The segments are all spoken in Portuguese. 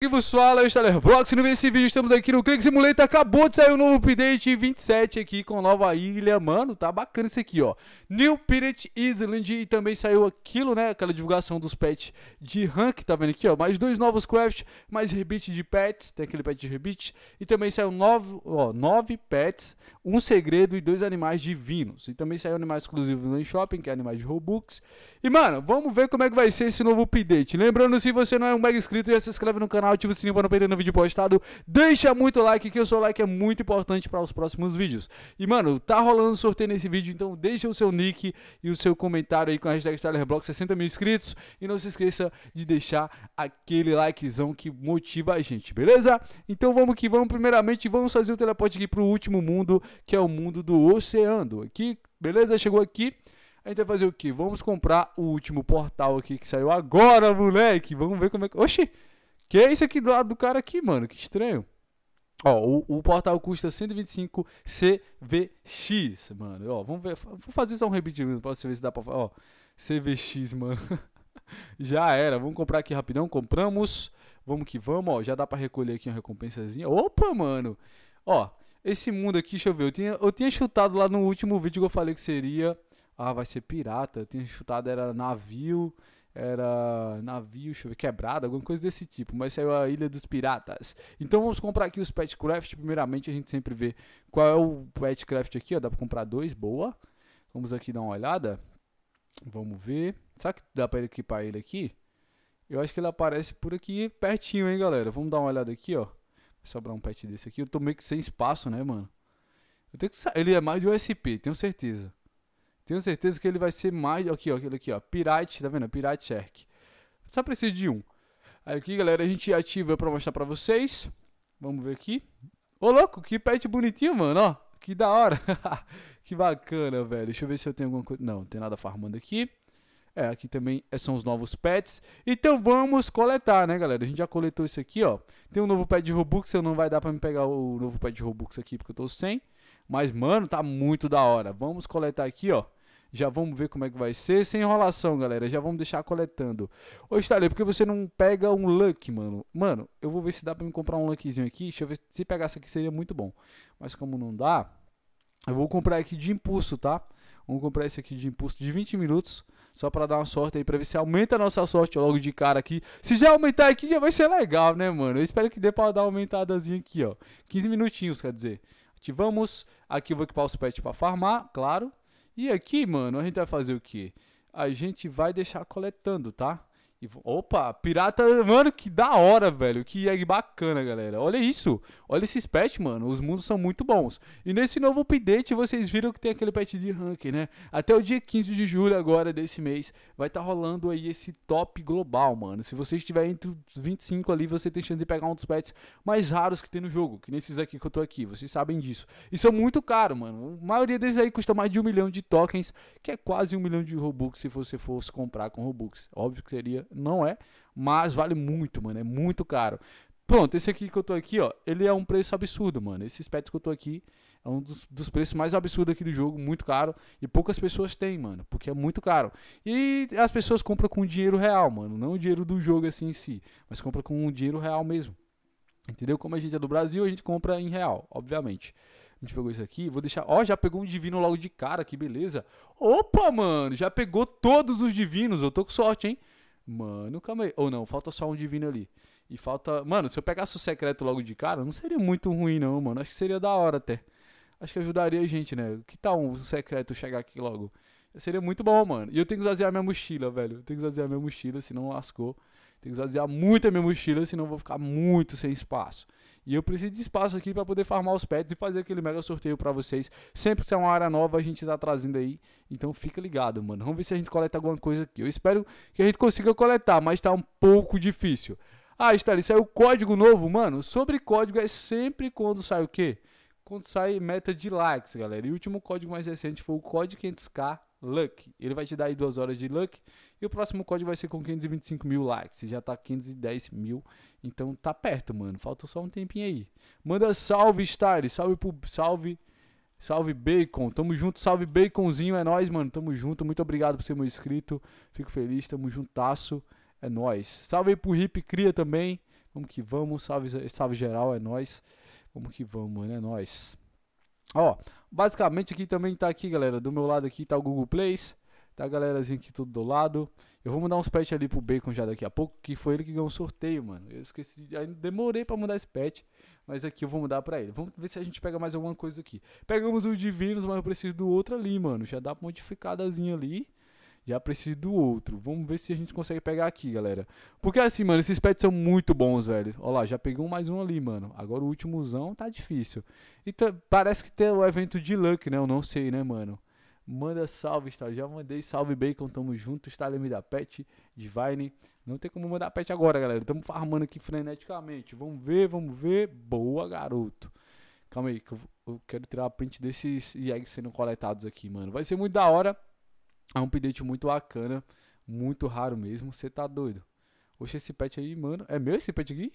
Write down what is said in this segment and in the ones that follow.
que vos fala, eu estou Blox, no esse vídeo estamos aqui no Click Simulator, acabou de sair um novo update 27 aqui com nova ilha, mano, tá bacana isso aqui, ó. New Pirate Island e também saiu aquilo, né, aquela divulgação dos pets de rank, tá vendo aqui, ó, mais dois novos craft, mais rebite de pets, tem aquele pet de rebite, e também saiu nove, ó, nove pets, um segredo e dois animais divinos, e também saiu animais exclusivos no shopping, que é animais de Robux, e mano, vamos ver como é que vai ser esse novo update, lembrando, se você não é um mega inscrito, já se inscreve no canal, ativa o sininho para não perder no vídeo postado. Deixa muito like, que o seu like é muito importante para os próximos vídeos. E, mano, tá rolando sorteio nesse vídeo, então deixa o seu nick e o seu comentário aí com a hashtag StylerBlock, 60 mil inscritos. E não se esqueça de deixar aquele likezão que motiva a gente, beleza? Então vamos que vamos. Primeiramente, vamos fazer o teleporte aqui pro último mundo, que é o mundo do oceano. Aqui, beleza? Chegou aqui. A gente vai fazer o que? Vamos comprar o último portal aqui que saiu agora, moleque. Vamos ver como é que. Oxi! Que é isso aqui do lado do cara aqui, mano? Que estranho. Ó, o, o portal custa 125 CVX, mano. Ó, vamos ver. Vou fazer só um repetimento pra você ver se dá pra. Ó, CVX, mano. já era. Vamos comprar aqui rapidão. Compramos. Vamos que vamos, ó. Já dá pra recolher aqui uma recompensazinha. Opa, mano. Ó, esse mundo aqui, deixa eu ver. Eu tinha, eu tinha chutado lá no último vídeo que eu falei que seria. Ah, vai ser pirata. Eu tinha chutado, era navio era navio, deixa eu ver, quebrado, alguma coisa desse tipo, mas saiu a Ilha dos Piratas. Então vamos comprar aqui os Petcraft, primeiramente a gente sempre vê qual é o Petcraft aqui, ó, dá pra comprar dois, boa. Vamos aqui dar uma olhada, vamos ver, será que dá pra equipar ele aqui? Eu acho que ele aparece por aqui pertinho, hein, galera, vamos dar uma olhada aqui, ó. Sobrar um pet desse aqui, eu tô meio que sem espaço, né, mano? Eu tenho que Ele é mais de USP, tenho certeza. Tenho certeza que ele vai ser mais. Aqui, ó, aquele aqui, ó. Pirate, tá vendo? Pirate Shark. Só precisa de um. Aí aqui, galera, a gente ativa pra mostrar pra vocês. Vamos ver aqui. Ô, louco, que pet bonitinho, mano, ó. Que da hora. que bacana, velho. Deixa eu ver se eu tenho alguma coisa. Não, não tem nada farmando aqui. É, aqui também são os novos pets. Então vamos coletar, né, galera? A gente já coletou isso aqui, ó. Tem um novo pet de Robux. Eu não vai dar pra me pegar o novo pet de Robux aqui porque eu tô sem. Mas, mano, tá muito da hora. Vamos coletar aqui, ó. Já vamos ver como é que vai ser. Sem enrolação, galera. Já vamos deixar coletando. Ô, Staley, por que você não pega um Luck, mano? Mano, eu vou ver se dá pra me comprar um Luckzinho aqui. Deixa eu ver. Se pegasse aqui seria muito bom. Mas como não dá, eu vou comprar aqui de impulso, tá? Vamos comprar esse aqui de impulso de 20 minutos. Só para dar uma sorte aí, pra ver se aumenta a nossa sorte logo de cara aqui. Se já aumentar aqui, já vai ser legal, né, mano? Eu espero que dê pra dar uma aumentadazinha aqui, ó. 15 minutinhos, quer dizer. Ativamos. Aqui eu vou equipar os pets pra farmar, claro. E aqui, mano, a gente vai fazer o quê? A gente vai deixar coletando, tá? E, opa, pirata, mano, que da hora, velho. Que egg bacana, galera. Olha isso. Olha esses pets, mano. Os mundos são muito bons. E nesse novo update, vocês viram que tem aquele pet de ranking, né? Até o dia 15 de julho agora desse mês, vai estar tá rolando aí esse top global, mano. Se você estiver entre os 25 ali, você tem chance de pegar um dos pets mais raros que tem no jogo. Que nesses aqui que eu tô aqui. Vocês sabem disso. E são muito caros, mano. A maioria desses aí custa mais de um milhão de tokens, que é quase um milhão de Robux se você fosse comprar com Robux. Óbvio que seria não é, mas vale muito, mano, é muito caro. Pronto, esse aqui que eu tô aqui, ó, ele é um preço absurdo, mano. Esses pets que eu tô aqui é um dos, dos, preços mais absurdos aqui do jogo, muito caro. E poucas pessoas têm, mano, porque é muito caro. E as pessoas compram com dinheiro real, mano. Não o dinheiro do jogo assim em si, mas compram com dinheiro real mesmo. Entendeu? Como a gente é do Brasil, a gente compra em real, obviamente. A gente pegou isso aqui, vou deixar. Ó, já pegou um divino logo de cara, que beleza. Opa, mano, já pegou todos os divinos. Eu tô com sorte, hein? Mano, calma aí. Ou não, falta só um divino ali. E falta. Mano, se eu pegasse o secreto logo de cara, não seria muito ruim, não, mano. Acho que seria da hora até. Acho que ajudaria a gente, né? Que tal um secreto chegar aqui logo? Seria muito bom, mano. E eu tenho que esvaziar minha mochila, velho. Eu tenho que esvaziar minha mochila, senão lascou. Tenho que esvaziar muito a minha mochila, senão vou ficar muito sem espaço. E eu preciso de espaço aqui para poder farmar os pets e fazer aquele mega sorteio para vocês. Sempre que é uma área nova, a gente tá trazendo aí. Então fica ligado, mano. Vamos ver se a gente coleta alguma coisa aqui. Eu espero que a gente consiga coletar, mas tá um pouco difícil. Ah, Stali, saiu código novo, mano. Sobre código é sempre quando sai o quê? Quando sai meta de likes, galera. E o último código mais recente foi o código 500k Luck. Ele vai te dar aí duas horas de Luck. E o próximo código vai ser com 525 mil likes. Já tá 510 mil. Então tá perto, mano. Falta só um tempinho aí. Manda salve, Style. Salve pro. Salve. Salve Bacon. Tamo junto. Salve Baconzinho. É nóis, mano. Tamo junto. Muito obrigado por ser meu inscrito. Fico feliz. Tamo juntasso. É nóis. Salve aí pro Hip Cria também. Vamos que vamos. Salve, salve geral, é nós. Vamos que vamos, mano, é nós. Ó, basicamente aqui também tá aqui, galera. Do meu lado aqui tá o Google Plays. Tá a galerazinha aqui tudo do lado. Eu vou mandar uns pets ali pro Bacon já daqui a pouco, que foi ele que ganhou o sorteio, mano. Eu esqueci, ainda demorei para mudar esse pet, mas aqui eu vou mudar para ele. Vamos ver se a gente pega mais alguma coisa aqui. Pegamos o Divinos, mas eu preciso do outro ali, mano. Já dá uma modificadazinha ali. Já preciso do outro. Vamos ver se a gente consegue pegar aqui, galera. Porque assim, mano, esses pets são muito bons, velho. Olha lá, já pegou mais um ali, mano. Agora o últimozão tá difícil. E parece que tem o evento de Luck, né? Eu não sei, né, mano? Manda salve, está? Já mandei salve bacon, tamo junto. Está me da pet, Divine. Não tem como mandar pet agora, galera. Tamo farmando aqui freneticamente. Vamos ver, vamos ver. Boa, garoto. Calma aí, que eu, eu quero tirar a print desses eggs sendo coletados aqui, mano. Vai ser muito da hora. É um update muito bacana. Muito raro mesmo. Você tá doido? Oxe, esse pet aí, mano. É meu esse pet aqui?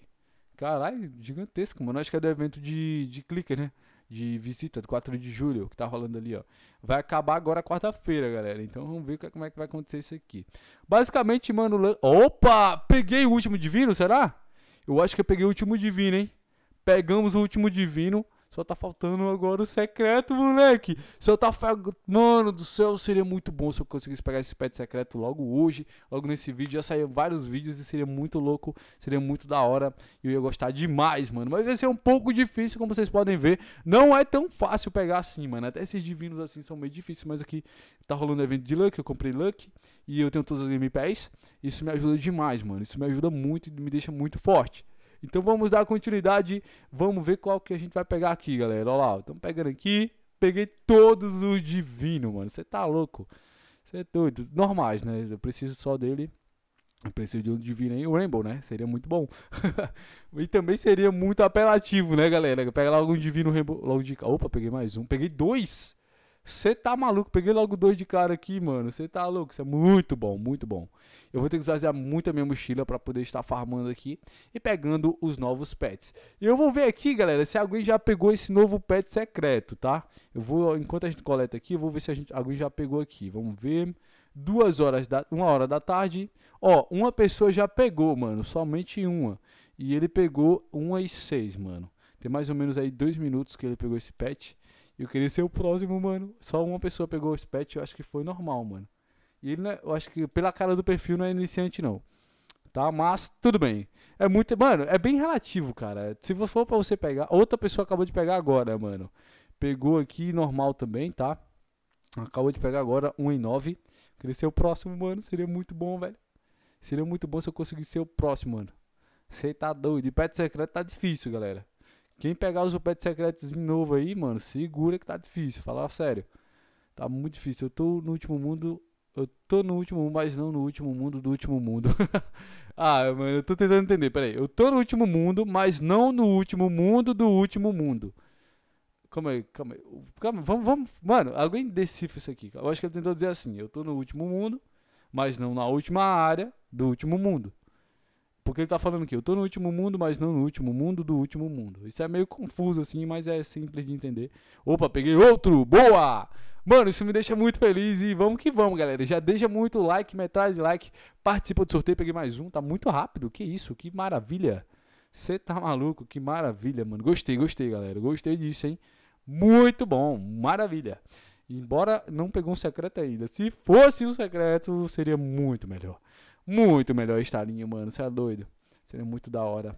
Caralho, gigantesco, mano. Acho que é do evento de, de clicker, né? de visita, 4 de julho, que tá rolando ali, ó. Vai acabar agora quarta-feira, galera. Então vamos ver como é que vai acontecer isso aqui. Basicamente, mano. Opa! Peguei o último divino, será? Eu acho que eu peguei o último divino, hein? Pegamos o último divino. Só tá faltando agora o secreto, moleque. Só tá. Mano do céu, seria muito bom se eu conseguisse pegar esse pet secreto logo hoje. Logo nesse vídeo. Já saíram vários vídeos e seria muito louco. Seria muito da hora. E eu ia gostar demais, mano. Mas vai ser um pouco difícil, como vocês podem ver. Não é tão fácil pegar assim, mano. Até esses divinos assim são meio difíceis. Mas aqui tá rolando evento de Luck. Eu comprei Luck. E eu tenho todos os Game Pass. Isso me ajuda demais, mano. Isso me ajuda muito e me deixa muito forte. Então vamos dar continuidade, vamos ver qual que a gente vai pegar aqui, galera. Olha lá, estamos pegando aqui, peguei todos os divinos, mano. Você tá louco? Você é doido. Normais, né? Eu preciso só dele. Eu preciso de um divino aí, o Rainbow, né? Seria muito bom. e também seria muito apelativo, né, galera? Pega logo um divino Rainbow, logo de... Opa, peguei mais um. Peguei dois. Você tá maluco? Peguei logo dois de cara aqui, mano. Você tá louco? Isso é muito bom, muito bom. Eu vou ter que esvaziar muito a minha mochila para poder estar farmando aqui e pegando os novos pets. E eu vou ver aqui, galera, se alguém já pegou esse novo pet secreto, tá? Eu vou, enquanto a gente coleta aqui, eu vou ver se a gente, alguém já pegou aqui. Vamos ver. Duas horas da, uma hora da tarde. Ó, uma pessoa já pegou, mano. Somente uma. E ele pegou uma e seis, mano. Tem mais ou menos aí dois minutos que ele pegou esse pet. Eu queria ser o próximo, mano. Só uma pessoa pegou esse pet, eu acho que foi normal, mano. E ele, é, eu acho que pela cara do perfil não é iniciante, não. Tá? Mas tudo bem. É muito. Mano, é bem relativo, cara. Se for pra você pegar. Outra pessoa acabou de pegar agora, mano. Pegou aqui normal também, tá? Acabou de pegar agora 1 em 9. Queria ser o próximo, mano. Seria muito bom, velho. Seria muito bom se eu conseguisse ser o próximo, mano. Você tá doido. E pet secreto tá difícil, galera. Quem pegar os pet secretos novo aí, mano, segura que tá difícil. Falar sério. Tá muito difícil. Eu tô no último mundo. Eu tô no último mundo, mas não no último mundo do último mundo. ah, mano, eu tô tentando entender. Pera aí. Eu tô no último mundo, mas não no último mundo do último mundo. Calma aí, calma aí. Calma, vamos, vamos. Mano, alguém decifra isso aqui. Eu acho que ele tentou dizer assim: eu tô no último mundo, mas não na última área do último mundo. Porque ele tá falando aqui, eu tô no último mundo, mas não no último mundo do último mundo. Isso é meio confuso assim, mas é simples de entender. Opa, peguei outro! Boa! Mano, isso me deixa muito feliz e vamos que vamos, galera. Já deixa muito like, metade de like. Participa do sorteio, peguei mais um. Tá muito rápido. Que isso, que maravilha. Você tá maluco? Que maravilha, mano. Gostei, gostei, galera. Gostei disso, hein? Muito bom, maravilha. Embora não pegou um secreto ainda. Se fosse um secreto, seria muito melhor. Muito melhor estalinha, mano. Você é doido. Seria muito da hora.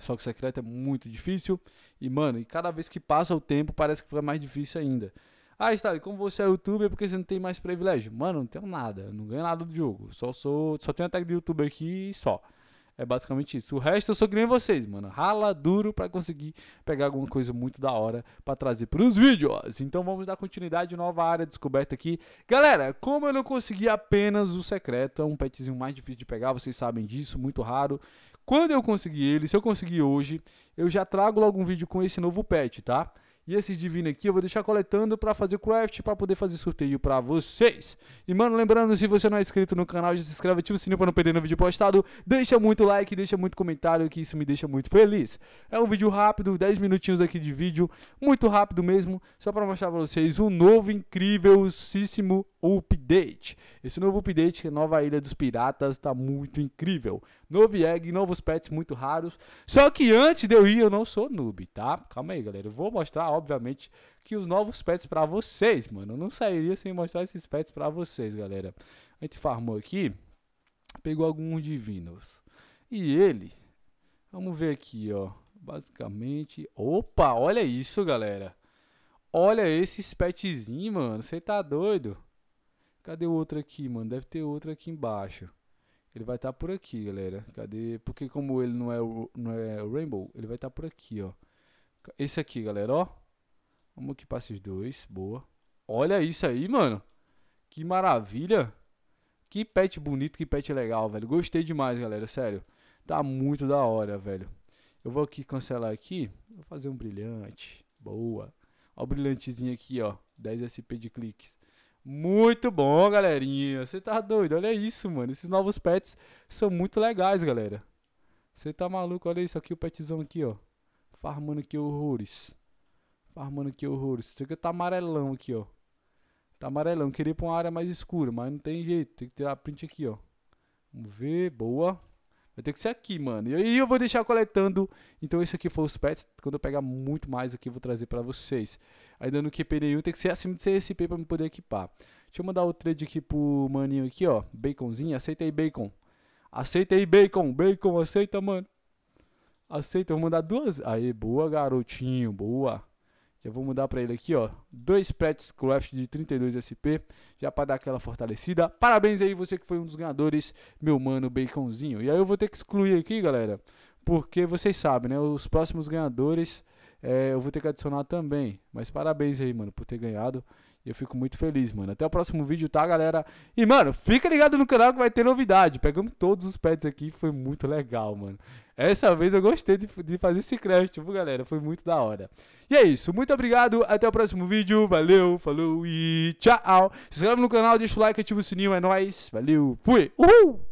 Só que o secreto é muito difícil. E, mano, e cada vez que passa o tempo, parece que fica mais difícil ainda. Ah, Stalin, como você é youtuber, é porque você não tem mais privilégio? Mano, não tenho nada. Não ganho nada do jogo. Só sou. Só tenho a tag de youtuber aqui e só. É basicamente isso. O resto eu sou que nem vocês, mano. Rala duro para conseguir pegar alguma coisa muito da hora para trazer para os vídeos. Então vamos dar continuidade, nova área descoberta aqui. Galera, como eu não consegui apenas o secreto, é um petzinho mais difícil de pegar, vocês sabem disso, muito raro. Quando eu conseguir ele, se eu conseguir hoje, eu já trago logo um vídeo com esse novo pet, tá? E esses divinos aqui eu vou deixar coletando para fazer craft, para poder fazer sorteio para vocês. E mano, lembrando, se você não é inscrito no canal, já se inscreve, ativa o sininho para não perder no vídeo postado. Deixa muito like, deixa muito comentário, que isso me deixa muito feliz. É um vídeo rápido, 10 minutinhos aqui de vídeo, muito rápido mesmo, só para mostrar para vocês o novo, incrível, update. Esse novo update, que é nova Ilha dos Piratas, tá muito incrível. Novo egg, novos pets muito raros. Só que antes de eu ir, eu não sou noob, tá? Calma aí, galera. Eu vou mostrar, obviamente, que os novos pets para vocês, mano. Eu não sairia sem mostrar esses pets para vocês, galera. A gente farmou aqui, pegou alguns divinos. E ele, vamos ver aqui, ó. Basicamente, opa, olha isso, galera. Olha esse petzinho, mano. Você tá doido? Cadê o outro aqui, mano? Deve ter outro aqui embaixo. Ele vai estar tá por aqui, galera. Cadê? Porque como ele não é o, não é Rainbow, ele vai estar tá por aqui, ó. Esse aqui, galera, ó. Vamos aqui para esses dois. Boa. Olha isso aí, mano. Que maravilha. Que pet bonito, que pet legal, velho. Gostei demais, galera. Sério. Tá muito da hora, velho. Eu vou aqui cancelar aqui. Vou fazer um brilhante. Boa. Ó o brilhantezinho aqui, ó. 10 SP de cliques. Muito bom, galerinha. Você tá doido? Olha isso, mano. Esses novos pets são muito legais, galera. Você tá maluco? Olha isso aqui, o petzão aqui, ó. Farmando aqui horrores. Farmando aqui horrores. Isso aqui tá amarelão aqui, ó. Tá amarelão. Queria ir pra uma área mais escura, mas não tem jeito. Tem que tirar a print aqui, ó. Vamos ver. Boa. Vai ter que ser aqui, mano. E aí eu vou deixar coletando. Então esse aqui foi os pets. Quando eu pegar muito mais aqui, eu vou trazer pra vocês. Ainda no QPDU tem que ser acima de CSP pra me poder equipar. Deixa eu mandar o trade aqui pro maninho aqui, ó. Baconzinho. Aceita aí, bacon. Aceita aí, bacon. Bacon, aceita, mano. Aceita. vou mandar duas. Aí, boa, garotinho. Boa. Já vou mudar para ele aqui, ó. Dois Pets Craft de 32 SP, já para dar aquela fortalecida. Parabéns aí você que foi um dos ganhadores, meu mano Baconzinho. E aí eu vou ter que excluir aqui, galera, porque vocês sabem, né? Os próximos ganhadores é, eu vou ter que adicionar também. Mas parabéns aí, mano, por ter ganhado. Eu fico muito feliz, mano. Até o próximo vídeo, tá, galera? E, mano, fica ligado no canal que vai ter novidade. Pegamos todos os pets aqui, foi muito legal, mano. Essa vez eu gostei de, de fazer esse crash, tipo, galera. Foi muito da hora. E é isso. Muito obrigado. Até o próximo vídeo. Valeu, falou e tchau. Se inscreve no canal, deixa o like, ativa o sininho. É nóis. Valeu. Fui. Uhul.